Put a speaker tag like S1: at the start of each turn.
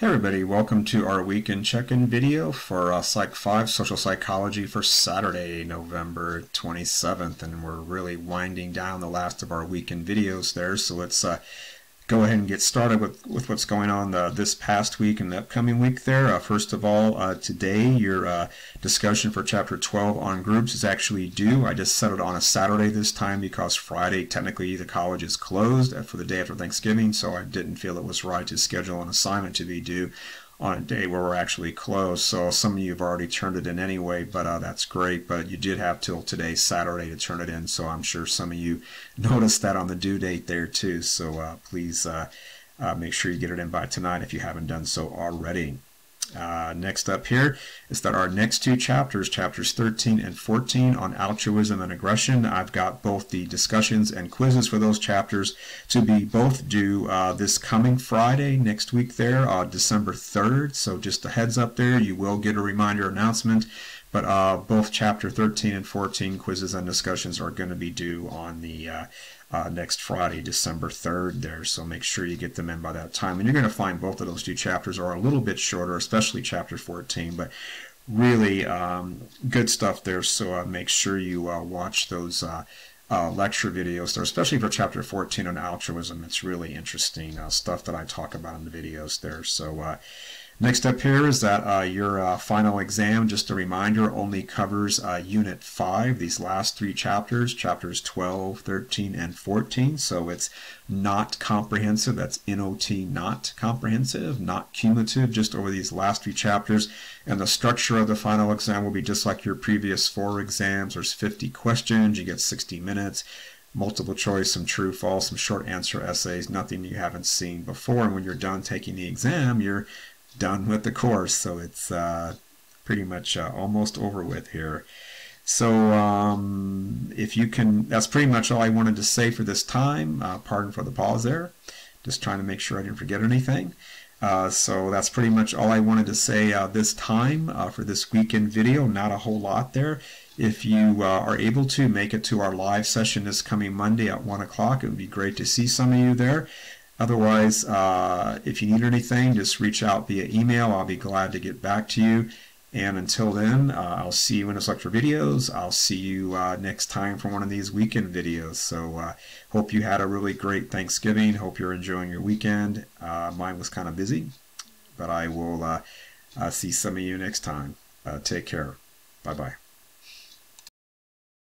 S1: Hey everybody, welcome to our weekend check-in video for uh, Psych 5 Social Psychology for Saturday, November 27th. And we're really winding down the last of our weekend videos there, so let's uh, go ahead and get started with, with what's going on uh, this past week and the upcoming week there. Uh, first of all, uh, today your uh, discussion for Chapter 12 on groups is actually due. I just set it on a Saturday this time because Friday technically the college is closed for the day after Thanksgiving, so I didn't feel it was right to schedule an assignment to be due on a day where we're actually closed. So some of you have already turned it in anyway, but uh, that's great. But you did have till today, Saturday, to turn it in. So I'm sure some of you noticed that on the due date there too. So uh, please uh, uh make sure you get it in by tonight if you haven't done so already. Uh, next up here is that our next two chapters, chapters 13 and 14 on altruism and aggression, I've got both the discussions and quizzes for those chapters to be both due uh, this coming Friday next week there, uh, December 3rd. So just a heads up there, you will get a reminder announcement. But uh, both chapter 13 and 14 quizzes and discussions are going to be due on the uh, uh, next Friday, December 3rd there. So make sure you get them in by that time. And you're going to find both of those two chapters are a little bit shorter, especially chapter 14, but really um, good stuff there. So uh, make sure you uh, watch those uh, lecture videos there, especially for chapter 14 on altruism. It's really interesting stuff that I talk about in the videos there. So Next up here is that uh, your uh, final exam, just a reminder, only covers uh, Unit 5, these last three chapters, chapters 12, 13, and 14. So it's not comprehensive. That's NOT, not comprehensive, not cumulative, just over these last three chapters. And the structure of the final exam will be just like your previous four exams. There's 50 questions, you get 60 minutes multiple choice, some true, false, some short answer essays, nothing you haven't seen before. And when you're done taking the exam, you're done with the course. So it's uh, pretty much uh, almost over with here. So um, if you can, that's pretty much all I wanted to say for this time. Uh, pardon for the pause there. Just trying to make sure I didn't forget anything. Uh, so that's pretty much all I wanted to say uh, this time uh, for this weekend video. Not a whole lot there. If you uh, are able to make it to our live session this coming Monday at 1 o'clock, it would be great to see some of you there. Otherwise, uh, if you need anything, just reach out via email. I'll be glad to get back to you. And until then, uh, I'll see you in the lecture videos. I'll see you uh, next time for one of these weekend videos. So uh, hope you had a really great Thanksgiving. Hope you're enjoying your weekend. Uh, mine was kind of busy, but I will uh, see some of you next time. take care. Bye-bye.